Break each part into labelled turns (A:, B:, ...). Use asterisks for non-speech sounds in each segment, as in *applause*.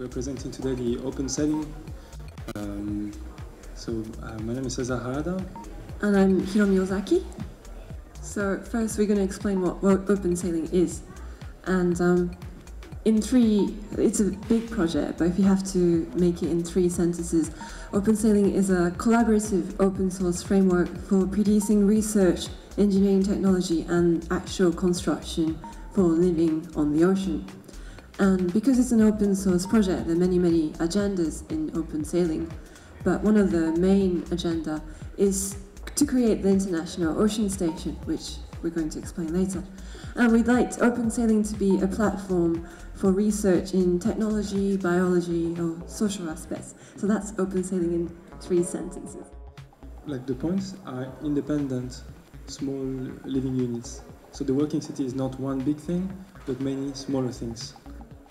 A: we're presenting today the open sailing. Um, so uh, my name is Cesar Harada.
B: And I'm Hiromi Ozaki. So first we're going to explain what, what open sailing is. And um, in three, it's a big project, but if you have to make it in three sentences, open sailing is a collaborative open source framework for producing research, engineering technology, and actual construction for living on the ocean. And because it's an open source project, there are many, many agendas in open sailing. But one of the main agenda is to create the International Ocean Station, which we're going to explain later. And we'd like open sailing to be a platform for research in technology, biology, or social aspects. So that's open sailing in three sentences.
A: Like the points are independent, small living units. So the working city is not one big thing, but many smaller things.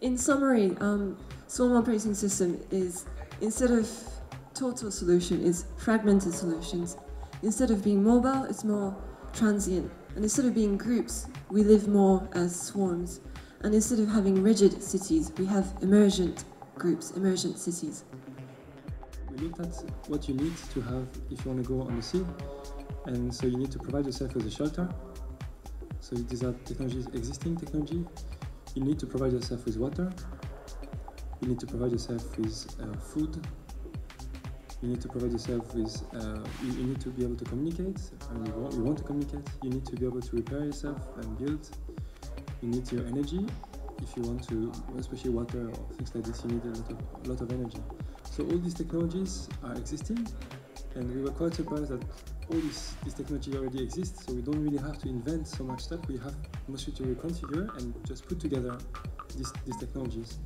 B: In summary, um, Swarm Operating System is, instead of total solution, is fragmented solutions. Instead of being mobile, it's more transient. And instead of being groups, we live more as swarms. And instead of having rigid cities, we have emergent groups, emergent cities.
A: We looked at what you need to have if you want to go on the sea. And so you need to provide yourself with a shelter. So these are technologies, existing technology, you need to provide yourself with water, you need to provide yourself with uh, food, you need to provide yourself with, uh, you, you, need to be able to communicate, and you want, you want to communicate, you need to be able to repair yourself and build, you need your energy, if you want to, especially water or things like this, you need a lot of, a lot of energy. So all these technologies are existing, and we were quite surprised that all this, this technology already exists, so we don't really have to invent so much stuff. We have mostly to reconfigure and just put together these, these technologies.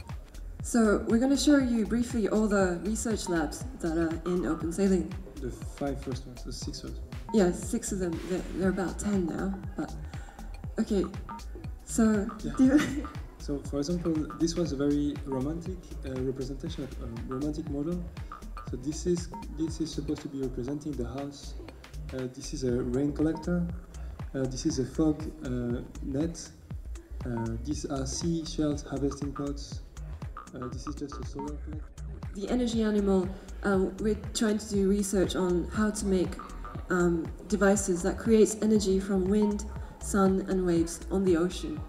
B: So we're going to show you briefly all the research labs that are in Open Sailing.
A: The five first ones, the six first.
B: Yeah, six of them. They're, they're about ten now, but okay. So
A: yeah. *laughs* so for example, this was a very romantic uh, representation of a romantic model. So this is this is supposed to be representing the house this is a rain collector. Uh, this is a fog uh, net. these are seashells harvesting pods. this is just a solar plate.
B: The energy animal, we're trying to do research on how to make um, devices that creates energy from wind, sun and waves on the ocean.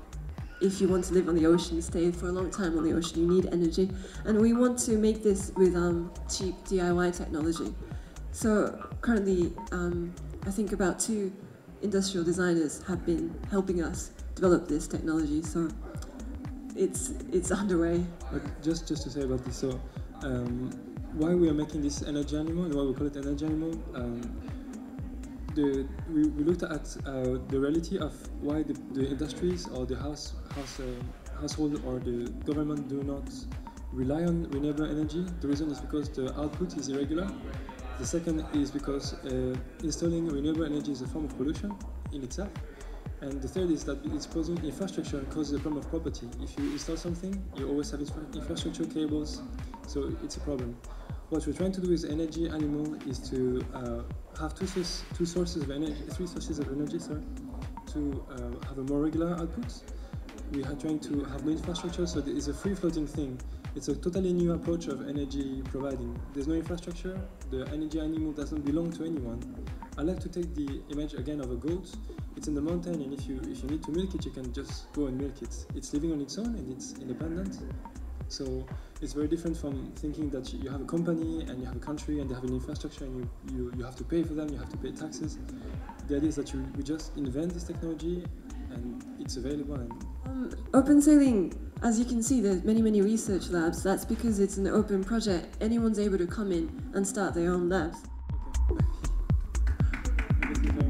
B: If you want to live on the ocean, stay for a long time on the ocean, you need energy. And we want to make this with um, cheap DIY technology. So currently, um, I think about two industrial designers have been helping us develop this technology. So it's it's underway.
A: But just just to say about this, so um, why we are making this energy animal and why we call it energy animal. Um, the, we, we looked at uh, the reality of why the, the industries or the house, house uh, household or the government do not rely on renewable energy. The reason is because the output is irregular the second is because uh, installing renewable energy is a form of pollution in itself. And the third is that it's posing infrastructure causes a problem of property. If you install something, you always have infrastructure cables, so it's a problem. What we're trying to do with energy animal is to uh, have two, two sources of energy, three sources of energy, sorry, to uh, have a more regular output. We are trying to have no infrastructure, so is a free floating thing. It's a totally new approach of energy providing. There's no infrastructure, the energy animal doesn't belong to anyone. I like to take the image again of a goat. It's in the mountain and if you if you need to milk it you can just go and milk it. It's living on its own and it's independent. So it's very different from thinking that you have a company and you have a country and they have an infrastructure and you, you, you have to pay for them, you have to pay taxes. The idea is that you, we just invent this technology and it's available. And
B: um, open sailing as you can see, there's many, many research labs. That's because it's an open project. Anyone's able to come in and start their own labs.
A: Okay.